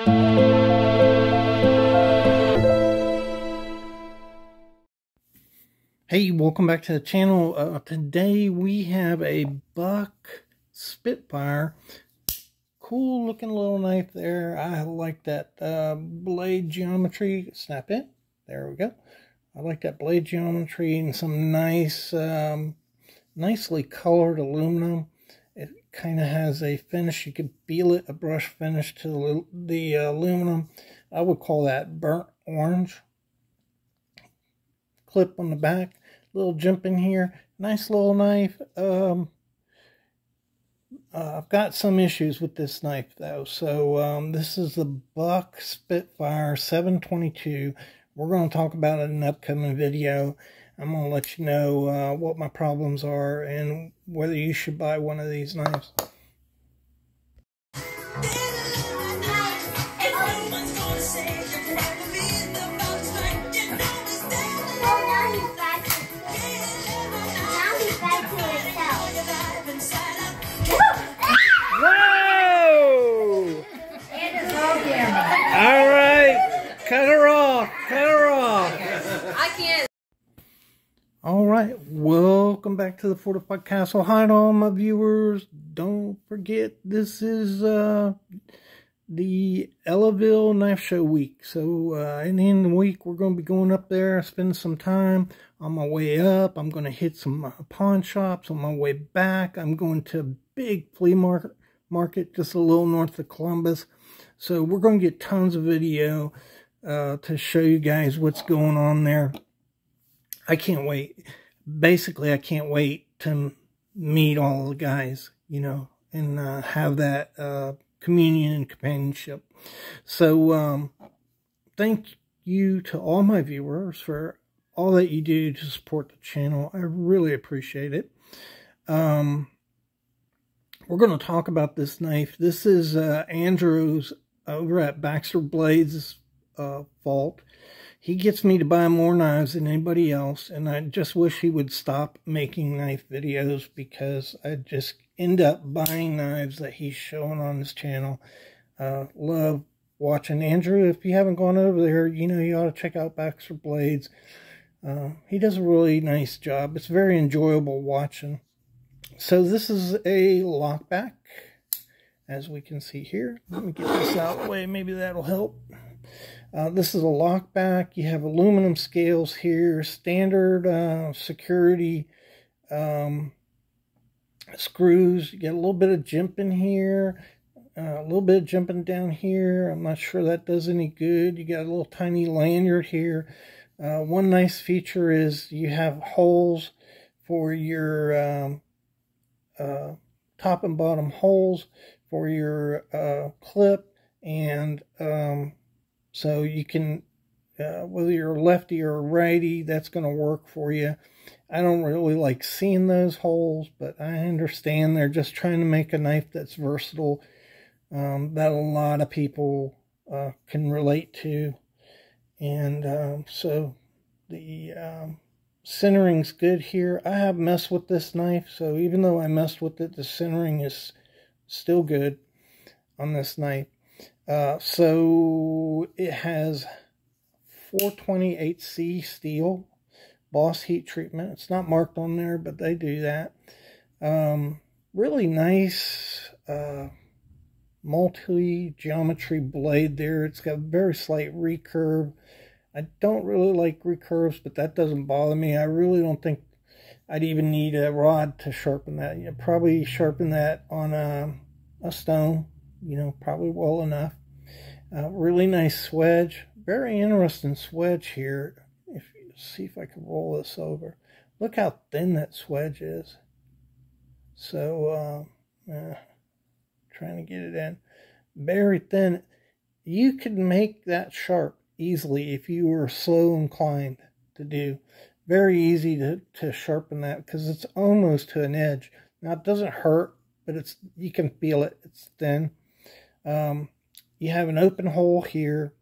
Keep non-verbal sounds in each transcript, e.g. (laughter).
Hey, welcome back to the channel. Uh, today we have a Buck Spitfire. Cool looking little knife there. I like that uh, blade geometry. Snap in. There we go. I like that blade geometry and some nice, um, nicely colored aluminum. Kind of has a finish. You can feel it, a brush finish to the, the uh, aluminum. I would call that burnt orange. Clip on the back little jump in here. Nice little knife. Um, uh, I've got some issues with this knife though. So um, this is the Buck Spitfire 722. We're going to talk about it in an upcoming video. I'm going to let you know uh, what my problems are and whether you should buy one of these knives. To the Fortified Castle. Hi to all my viewers. Don't forget, this is uh, the Ellaville Knife Show week. So uh, in the week, we're going to be going up there, spending some time. On my way up, I'm going to hit some uh, pawn shops. On my way back, I'm going to a big flea market, market just a little north of Columbus. So we're going to get tons of video uh, to show you guys what's going on there. I can't wait. Basically, I can't wait to meet all the guys, you know, and uh, have that uh, communion and companionship. So, um, thank you to all my viewers for all that you do to support the channel. I really appreciate it. Um, we're going to talk about this knife. This is uh, Andrew's over at Baxter Blades uh, fault. He gets me to buy more knives than anybody else, and I just wish he would stop making knife videos because I just end up buying knives that he's showing on his channel. Uh, love watching Andrew. If you haven't gone over there, you know, you ought to check out Baxter Blades. Uh, he does a really nice job. It's very enjoyable watching. So this is a lockback, as we can see here. Let me get this out of the way. Maybe that'll help. Uh, this is a lockback. You have aluminum scales here, standard uh, security um, screws. You get a little bit of jimping here, uh, a little bit of jimping down here. I'm not sure that does any good. You got a little tiny lanyard here. Uh, one nice feature is you have holes for your um, uh, top and bottom holes for your uh, clip and um, so you can, uh, whether you're lefty or righty, that's going to work for you. I don't really like seeing those holes, but I understand they're just trying to make a knife that's versatile, um, that a lot of people uh, can relate to. And um, so the um, centering's good here. I have messed with this knife, so even though I messed with it, the centering is still good on this knife. Uh, so it has 420HC steel, Bos heat treatment. It's not marked on there, but they do that. Um, really nice uh, multi-geometry blade there. It's got a very slight recurve. I don't really like recurves, but that doesn't bother me. I really don't think I'd even need a rod to sharpen that. You probably sharpen that on a, a stone, you know, probably well enough. Uh, really nice swedge. Very interesting swedge here. If you see if I can roll this over. Look how thin that swedge is. So, uh, trying to get it in. Very thin. You could make that sharp easily if you were slow inclined to do. Very easy to, to sharpen that because it's almost to an edge. Now, it doesn't hurt, but it's you can feel it. It's thin. Um, you have an open hole here.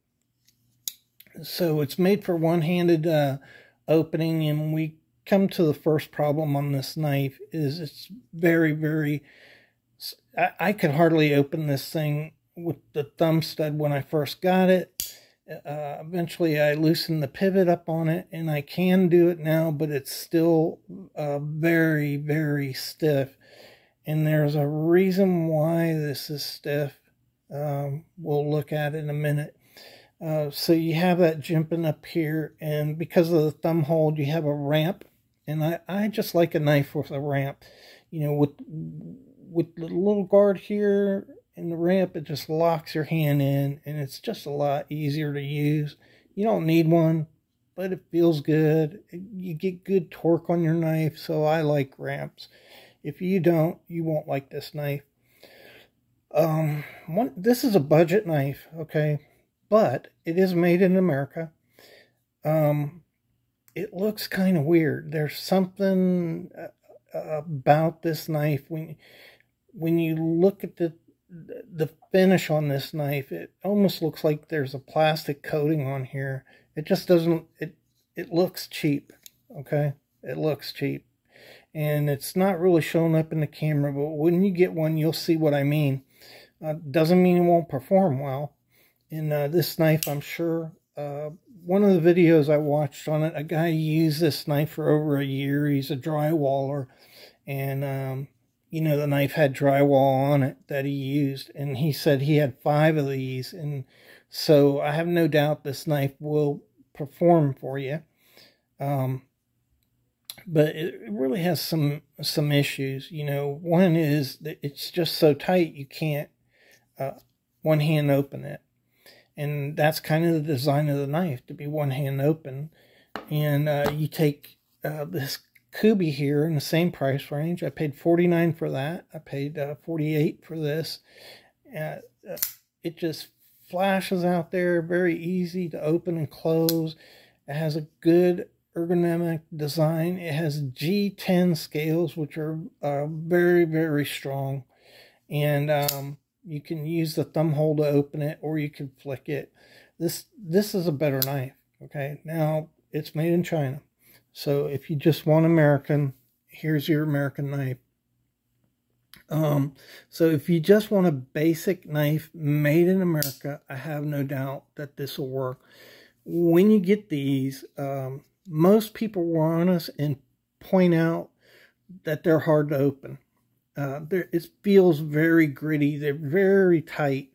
So it's made for one-handed uh, opening, and we come to the first problem on this knife is it's very, very, I, I could hardly open this thing with the thumb stud when I first got it. Uh, eventually I loosened the pivot up on it and I can do it now, but it's still uh, very, very stiff. And there's a reason why this is stiff. Um, we'll look at in a minute. Uh, so you have that jimping up here, and because of the thumb hold, you have a ramp. And I, I just like a knife with a ramp. You know, with with the little guard here and the ramp, it just locks your hand in, and it's just a lot easier to use. You don't need one, but it feels good. You get good torque on your knife, so I like ramps. If you don't, you won't like this knife. Um, one, this is a budget knife, okay? but it is made in America. Um, it looks kind of weird. There's something uh, about this knife when when you look at the the finish on this knife, it almost looks like there's a plastic coating on here. It just doesn't. It it looks cheap. Okay, it looks cheap, and it's not really showing up in the camera. But when you get one, you'll see what I mean. Uh, doesn't mean it won't perform well in uh, this knife, I'm sure. Uh, one of the videos I watched on it, a guy used this knife for over a year. He's a drywaller, and um, you know the knife had drywall on it that he used, and he said he had five of these, and so I have no doubt this knife will perform for you. Um, but it really has some some issues. You know, one is that it's just so tight you can't uh, one hand open it. And that's kind of the design of the knife to be one hand open. And uh, you take uh, this Kubey here in the same price range. I paid 49 for that. I paid uh, 48 for this. Uh, it just flashes out there very easy to open and close. It has a good ergonomic design. It has G10 scales which are uh, very very strong. And um, you can use the thumb hole to open it or you can flick it. This this is a better knife. Okay. Now it's made in China. So if you just want American, here's your American knife. Um, so if you just want a basic knife made in America, I have no doubt that this will work. When you get these, um, most people will honest and point out that they're hard to open. Uh, there, it feels very gritty. They're very tight.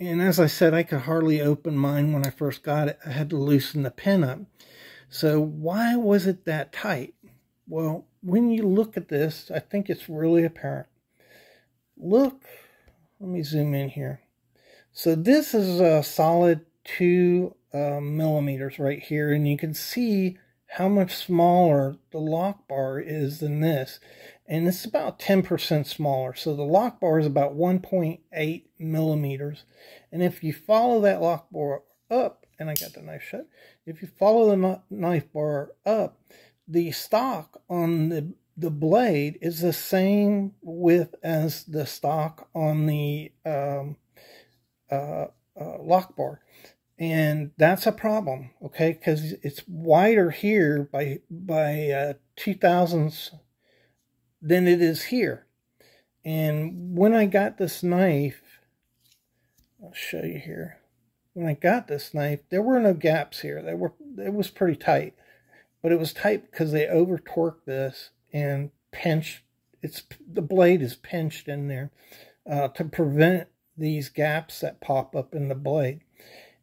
And as I said, I could hardly open mine when I first got it. I had to loosen the pin up. So why was it that tight? Well, when you look at this, I think it's really apparent. Look, let me zoom in here. So this is a solid two uh, millimeters right here, and you can see how much smaller the lock bar is than this and it's about 10% smaller. So the lock bar is about 1.8 millimeters. And if you follow that lock bar up, and I got the knife shut, if you follow the knife bar up, the stock on the, the blade is the same width as the stock on the um, uh, uh, lock bar. And that's a problem, okay? Because it's wider here by by uh, two thousandths than it is here. And when I got this knife, I'll show you here. When I got this knife, there were no gaps here. They were it was pretty tight. But it was tight because they over torqued this and pinched it's the blade is pinched in there uh, to prevent these gaps that pop up in the blade.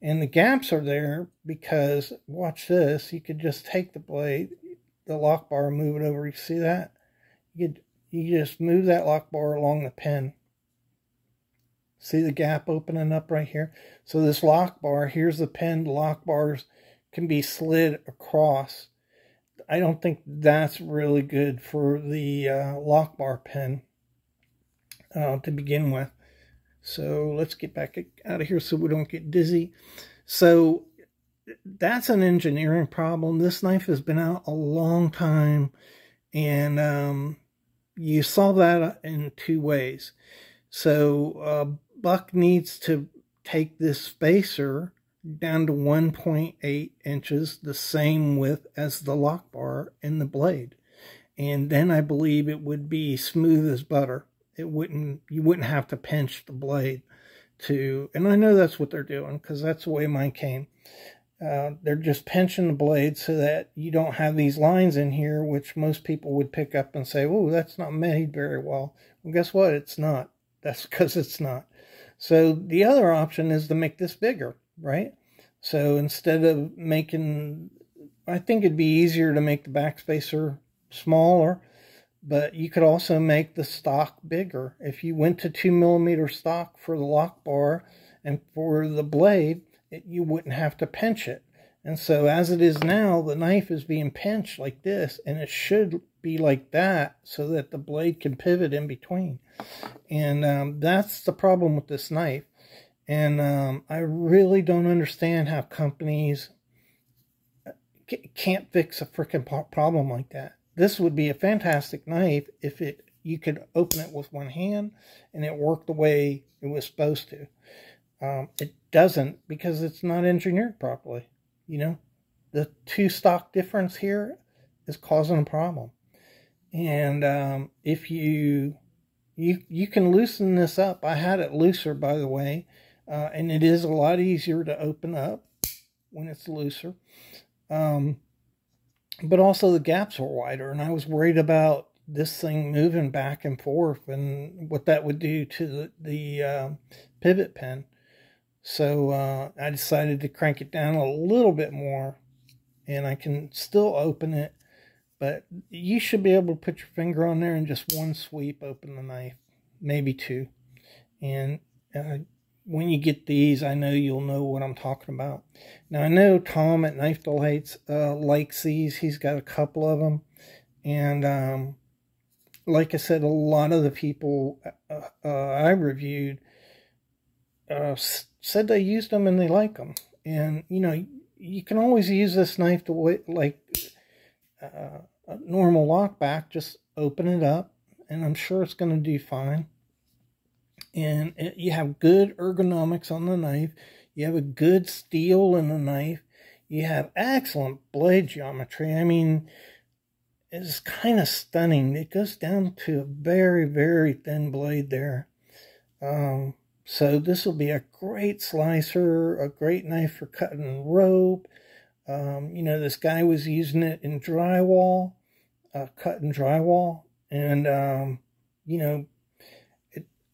And the gaps are there because, watch this, you could just take the blade, the lock bar, move it over. You see that? you, could, you just move that lock bar along the pin. See the gap opening up right here? So this lock bar, here's the pin, the lock bars can be slid across. I don't think that's really good for the uh, lock bar pin uh, to begin with. So let's get back out of here so we don't get dizzy. So that's an engineering problem. This knife has been out a long time and um, you solve that in two ways. So uh, Buck needs to take this spacer down to 1.8 inches, the same width as the lock bar in the blade. And then I believe it would be smooth as butter. It wouldn't, you wouldn't have to pinch the blade to, and I know that's what they're doing because that's the way mine came. Uh, they're just pinching the blade so that you don't have these lines in here, which most people would pick up and say, oh, that's not made very well. Well, guess what? It's not. That's (laughs) because it's not. So the other option is to make this bigger, right? So instead of making, I think it'd be easier to make the backspacer smaller, but you could also make the stock bigger. If you went to two millimeter stock for the lock bar and for the blade, it, you wouldn't have to pinch it. And so as it is now, the knife is being pinched like this, and it should be like that so that the blade can pivot in between. And um, that's the problem with this knife. And um, I really don't understand how companies uh, can't fix a freaking problem like that. This would be a fantastic knife if it you could open it with one hand and it worked the way it was supposed to. Um, it doesn't because it's not engineered properly. You know, the two stock difference here is causing a problem. And um, if you you you can loosen this up, I had it looser by the way, uh, and it is a lot easier to open up when it's looser. Um, but also the gaps were wider, and I was worried about this thing moving back and forth and what that would do to the, the uh, pivot pin. So uh, I decided to crank it down a little bit more, and I can still open it, but you should be able to put your finger on there and just one sweep open the knife, maybe two. And uh, when you get these, I know you'll know what I'm talking about. Now, I know Tom at Knife Delights uh, likes these. He's got a couple of them. And um, like I said, a lot of the people uh, uh, I reviewed uh, said they used them and they like them. And, you know, you can always use this knife to like uh, a normal lockback. Just open it up, and I'm sure it's going to do fine and it, you have good ergonomics on the knife. You have a good steel in the knife. You have excellent blade geometry. I mean, it's kind of stunning. It goes down to a very, very thin blade there. Um, so this will be a great slicer, a great knife for cutting rope. Um, you know, this guy was using it in drywall, uh, cutting drywall. And, um, you know,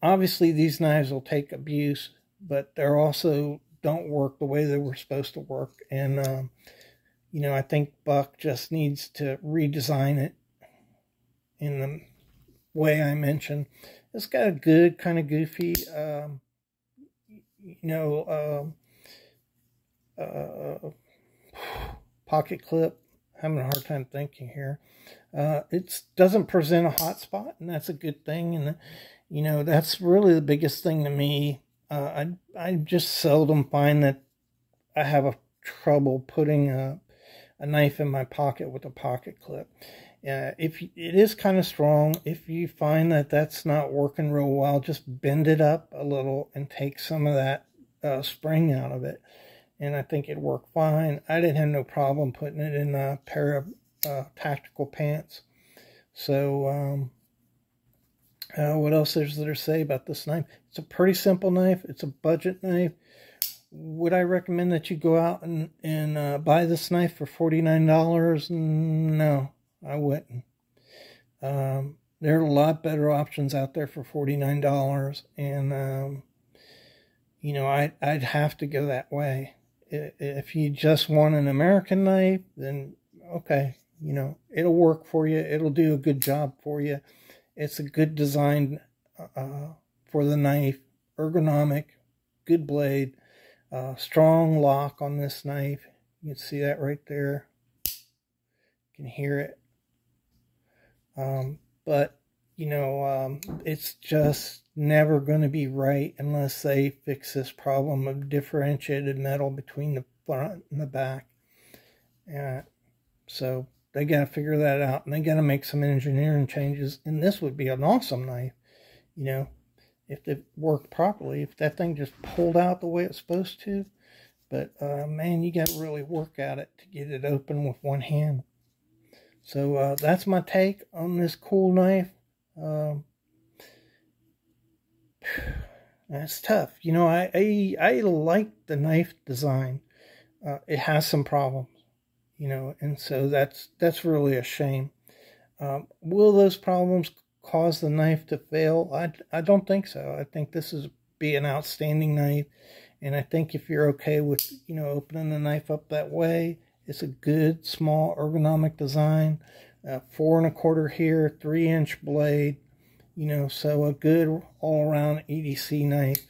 obviously these knives will take abuse, but they're also don't work the way they were supposed to work. And, um, you know, I think Buck just needs to redesign it in the way I mentioned. It's got a good kind of goofy, um, you know, uh, uh, pocket clip. having a hard time thinking here. Uh, it doesn't present a hot spot, and that's a good thing. And you know, that's really the biggest thing to me. Uh, I I just seldom find that I have a trouble putting a, a knife in my pocket with a pocket clip. Uh, if it is kind of strong, if you find that that's not working real well, just bend it up a little and take some of that uh, spring out of it. And I think it worked fine. I didn't have no problem putting it in a pair of uh, tactical pants. So, um, uh, what else is there to say about this knife? It's a pretty simple knife. It's a budget knife. Would I recommend that you go out and, and uh, buy this knife for $49? No, I wouldn't. Um, there are a lot better options out there for $49. And, um, you know, I, I'd have to go that way. If you just want an American knife, then okay, you know, it'll work for you. It'll do a good job for you. It's a good design uh, for the knife, ergonomic, good blade, uh, strong lock on this knife. You can see that right there. You can hear it. Um, but, you know, um, it's just never going to be right unless they fix this problem of differentiated metal between the front and the back. Uh, so they got to figure that out and they got to make some engineering changes. And this would be an awesome knife, you know, if it worked properly, if that thing just pulled out the way it's supposed to. But uh, man, you got to really work at it to get it open with one hand. So uh, that's my take on this cool knife. Um, (sighs) That's tough. You know, I, I, I like the knife design. Uh, it has some problems, you know, and so that's, that's really a shame. Um, will those problems cause the knife to fail? I, I don't think so. I think this is be an outstanding knife. And I think if you're okay with, you know, opening the knife up that way, it's a good, small, ergonomic design. Uh, four and a quarter here, three inch blade, you know, so a good all around EDC knife.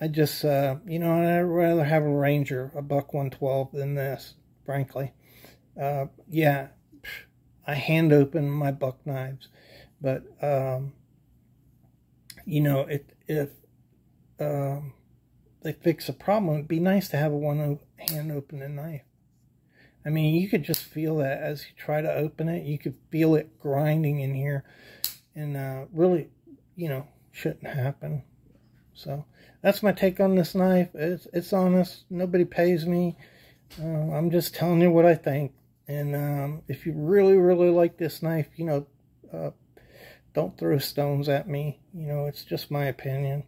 I just, uh, you know, I'd rather have a Ranger, a Buck 112 than this, frankly. Uh, yeah, I hand open my Buck knives, but, um, you know, it, if um, they fix a problem, it'd be nice to have a one hand opening knife. I mean, you could just feel that as you try to open it. You could feel it grinding in here. And uh, really, you know, shouldn't happen. So that's my take on this knife. It's, it's honest. Nobody pays me. Uh, I'm just telling you what I think. And um, if you really, really like this knife, you know, uh, don't throw stones at me. You know, it's just my opinion.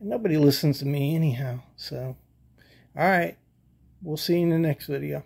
And nobody listens to me anyhow. So, all right. We'll see you in the next video.